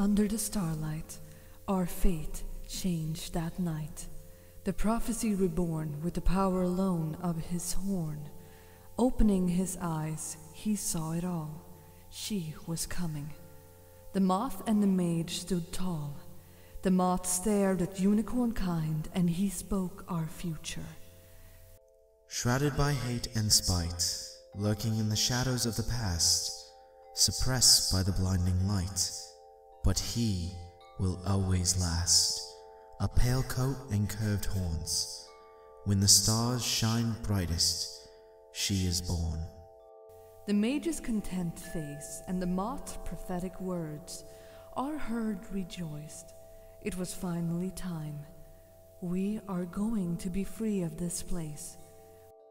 Under the starlight, our fate changed that night. The prophecy reborn with the power alone of his horn. Opening his eyes, he saw it all. She was coming. The moth and the mage stood tall. The moth stared at unicorn kind, and he spoke our future. Shrouded by hate and spite, lurking in the shadows of the past, suppressed by the blinding light. But he will always last. A pale coat and curved horns. When the stars shine brightest, she is born. The mage's content face and the moth's prophetic words, our herd rejoiced. It was finally time. We are going to be free of this place.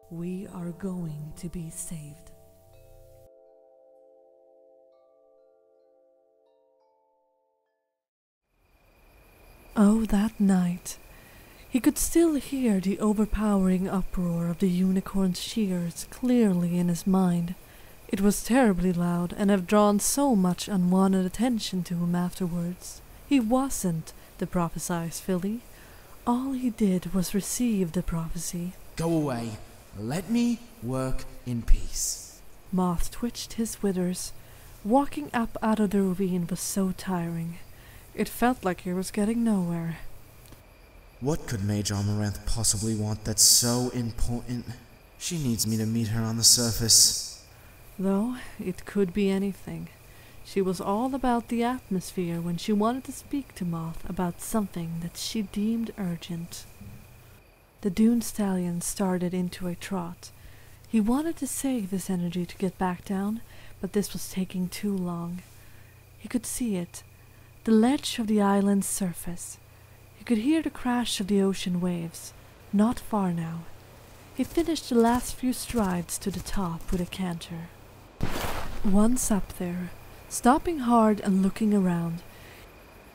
We are going to be saved. Oh, that night. He could still hear the overpowering uproar of the unicorn's shears clearly in his mind. It was terribly loud and have drawn so much unwanted attention to him afterwards. He wasn't the prophesied filly. All he did was receive the prophecy. Go away. Let me work in peace. Moth twitched his withers. Walking up out of the ravine was so tiring. It felt like he was getting nowhere. What could Mage Amaranth possibly want that's so important? She needs me to meet her on the surface. Though it could be anything. She was all about the atmosphere when she wanted to speak to Moth about something that she deemed urgent. The dun stallion started into a trot. He wanted to save this energy to get back down, but this was taking too long. He could see it, the ledge of the island's surface. He could hear the crash of the ocean waves. Not far now. He finished the last few strides to the top with a canter. Once up there, stopping hard and looking around,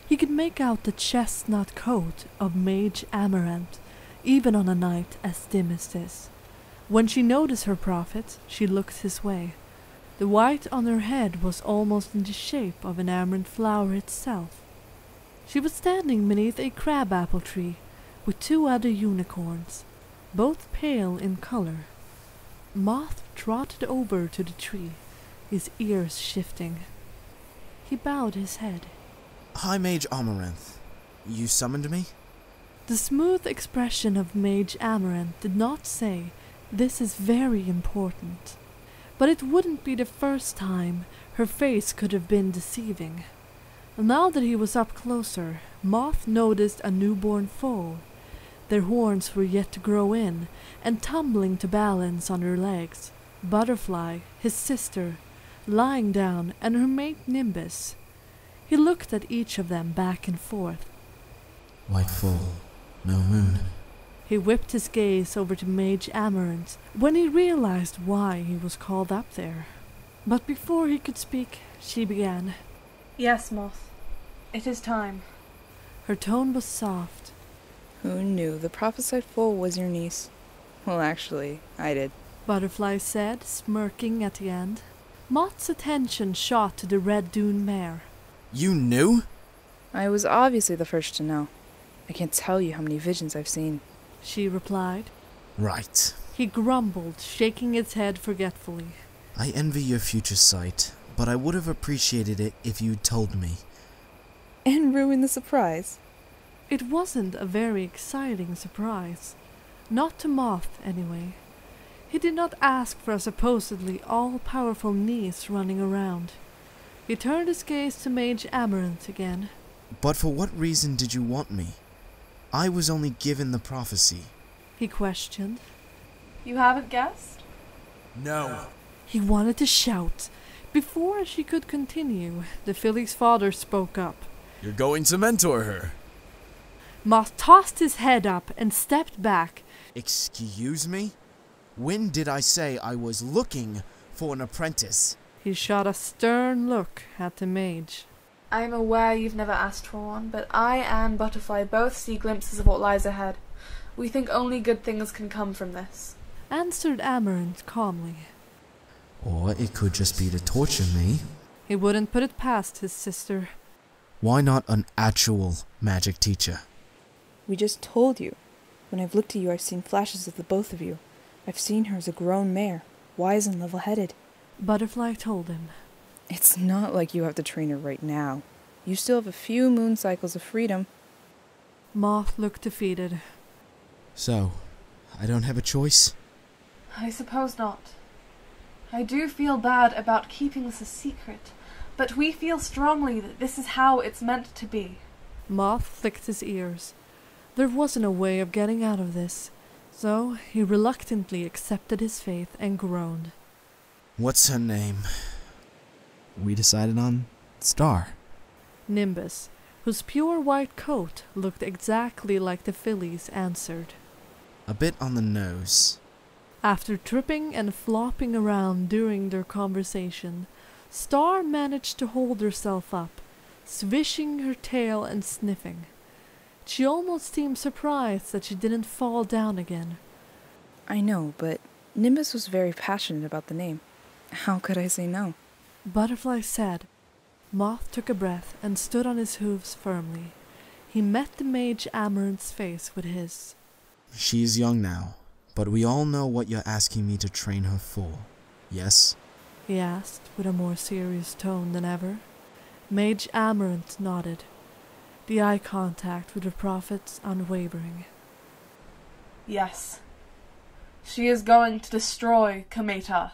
he could make out the chestnut coat of Mage Amaranth, even on a night as dim as this. When she noticed her prophet, she looked his way. The white on her head was almost in the shape of an amaranth flower itself. She was standing beneath a crabapple tree with two other unicorns, both pale in color. Moth trotted over to the tree, his ears shifting. He bowed his head. High Mage Amaranth. You summoned me? The smooth expression of Mage Amaranth did not say, This is very important. But it wouldn't be the first time her face could have been deceiving. Now that he was up closer, Moth noticed a newborn foal. Their horns were yet to grow in, and tumbling to balance on her legs. Butterfly, his sister, lying down, and her mate Nimbus. He looked at each of them back and forth. White full, no moon. He whipped his gaze over to Mage Amaranth when he realized why he was called up there. But before he could speak, she began. Yes, Moth. It is time. Her tone was soft. Who knew the prophesied foal was your niece? Well, actually, I did. Butterfly said, smirking at the end. Moth's attention shot to the red dun mare. You knew? I was obviously the first to know. I can't tell you how many visions I've seen. She replied. Right. He grumbled, shaking his head forgetfully. I envy your future sight, but I would have appreciated it if you'd told me. And ruin the surprise. It wasn't a very exciting surprise. Not to Moth, anyway. He did not ask for a supposedly all powerful niece running around. He turned his gaze to Mage Amaranth again. But for what reason did you want me? I was only given the prophecy. He questioned. You haven't guessed? No. He wanted to shout. Before she could continue, the filly's father spoke up. You're going to mentor her. Moth tossed his head up and stepped back. Excuse me? When did I say I was looking for an apprentice? He shot a stern look at the mage. I am aware you've never asked for one, but I and Butterfly both see glimpses of what lies ahead. We think only good things can come from this. Answered Amaranth calmly. Or it could just be to torture me. He wouldn't put it past his sister. Why not an actual magic teacher? We just told you. When I've looked at you, I've seen flashes of the both of you. I've seen her as a grown mare, wise and level headed. Butterfly told him. It's not like you have to train her right now. You still have a few moon cycles of freedom. Moth looked defeated. So, I don't have a choice? I suppose not. I do feel bad about keeping this a secret, but we feel strongly that this is how it's meant to be. Moth flicked his ears. There wasn't a way of getting out of this, so he reluctantly accepted his faith and groaned. What's her name? We decided on Star. Nimbus, whose pure white coat looked exactly like the filly's, answered. A bit on the nose. After tripping and flopping around during their conversation, Star managed to hold herself up, swishing her tail and sniffing. She almost seemed surprised that she didn't fall down again. I know, but Nimbus was very passionate about the name. How could I say no? Butterfly said. Moth took a breath and stood on his hooves firmly. He met the mage Amaranth's face with his. She is young now, but we all know what you're asking me to train her for. Yes? he asked with a more serious tone than ever. Mage Amaranth nodded, the eye contact with the prophet's unwavering. Yes. She is going to destroy Kameta.